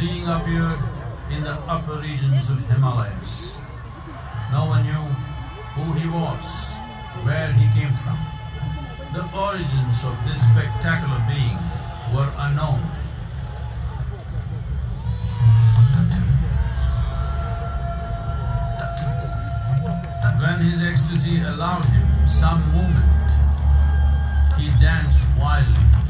being appeared in the upper regions of Himalayas. No one knew who he was, where he came from. The origins of this spectacular being were unknown. When his ecstasy allowed him some movement, he danced wildly.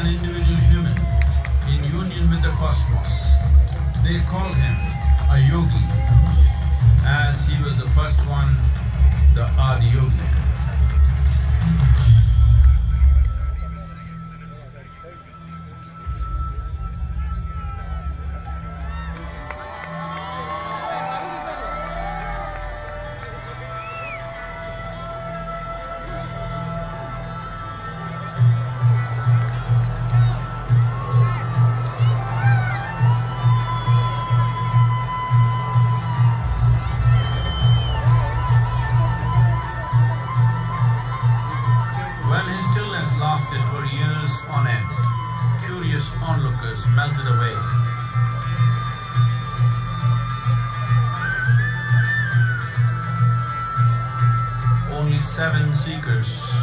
An individual human in union with the cosmos, they call him a yogi, as he was the first one, the Adi Yogi. Seven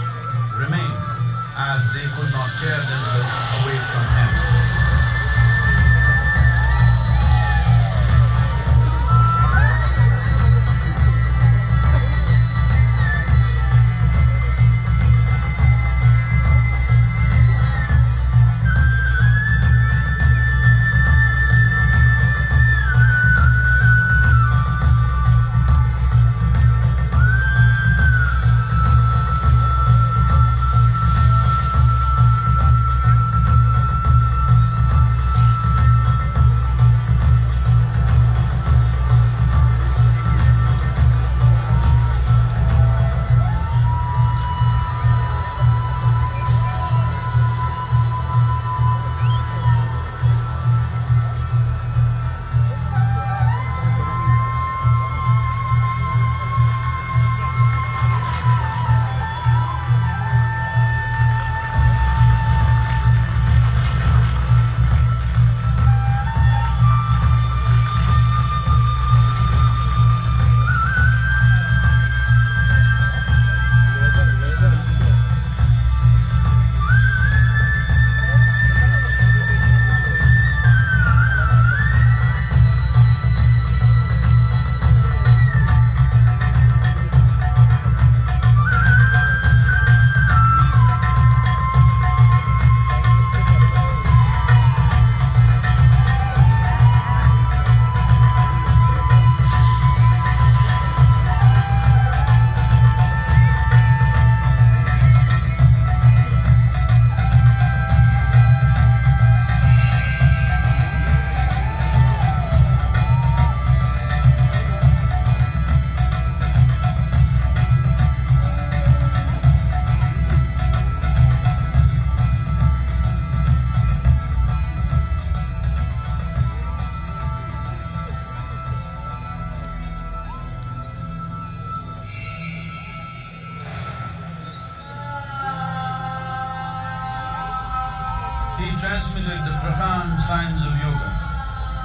He transmitted the profound science of yoga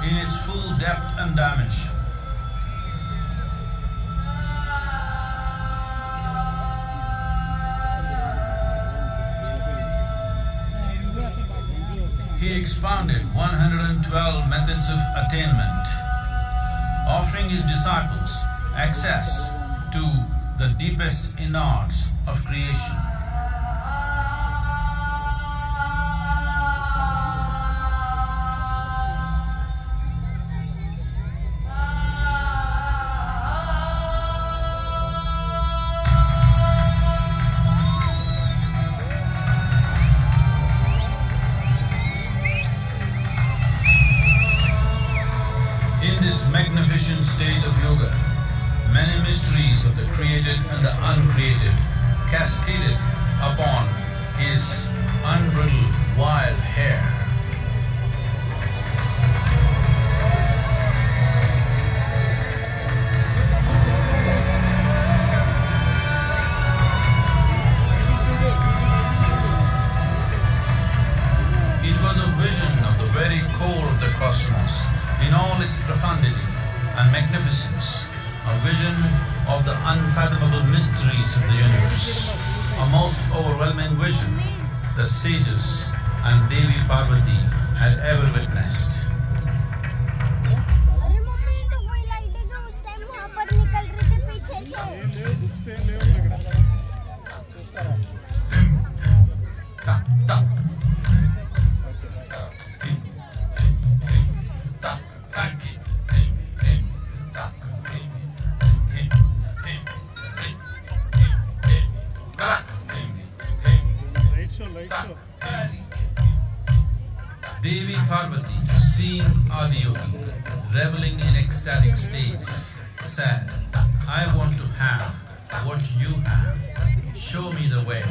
in its full depth and dimension. He expounded 112 methods of attainment, offering his disciples access to the deepest innards of creation. magnificent state of yoga, many mysteries of the created and the uncreated cascaded upon his unbridled wild hair. It was a vision of the very core of the cosmos in all its profundity and magnificence, a vision of the unfathomable mysteries of the universe, a most overwhelming vision the sages and Devi Parvati had ever witnessed. ecstatic states, said, I want to have what you have. Show me the way.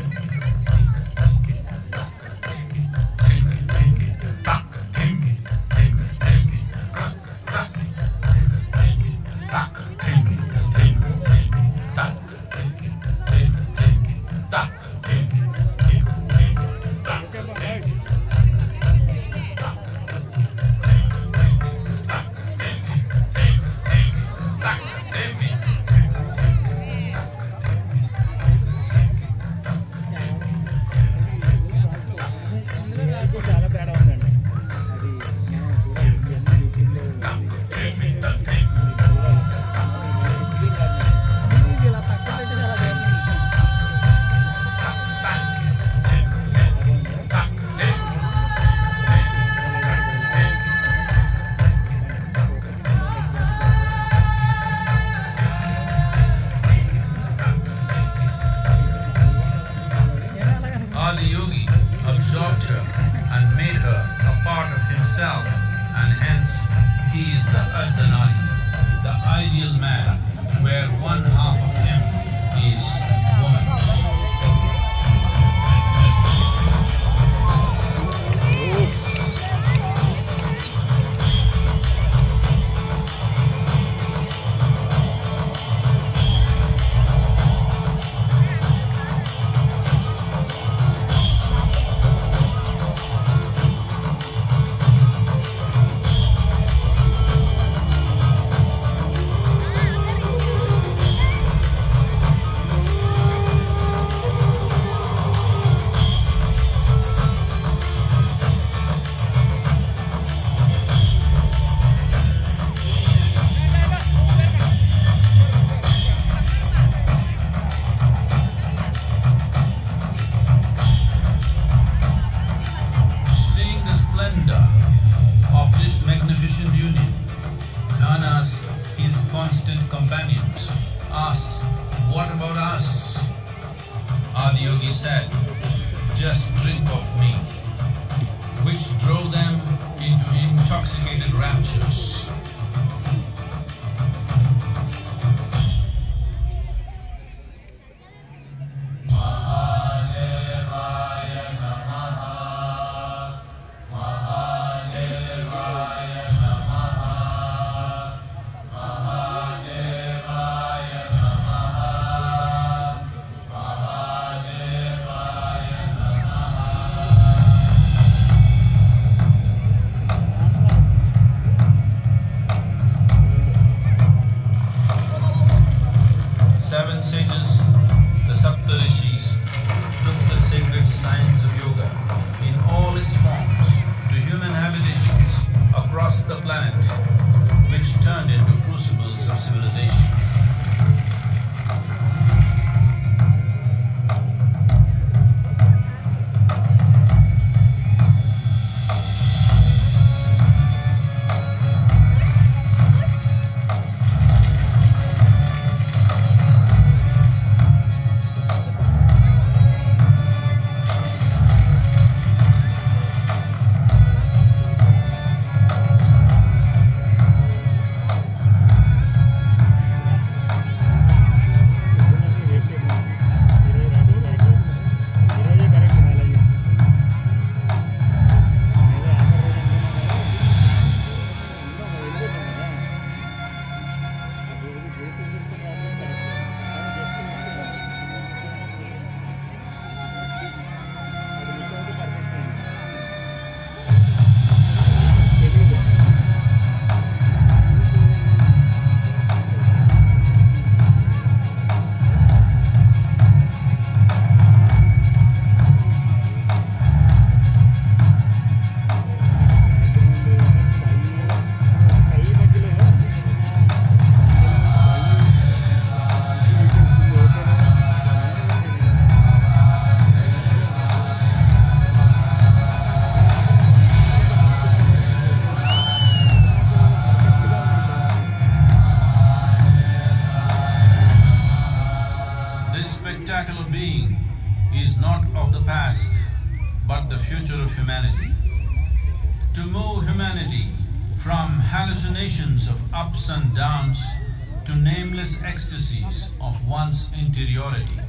ancient sages, the Saptarishis, took the sacred science of yoga in all its forms to human habitations across the planet, which turned into crucibles of civilization. And downs to nameless ecstasies of one's interiority.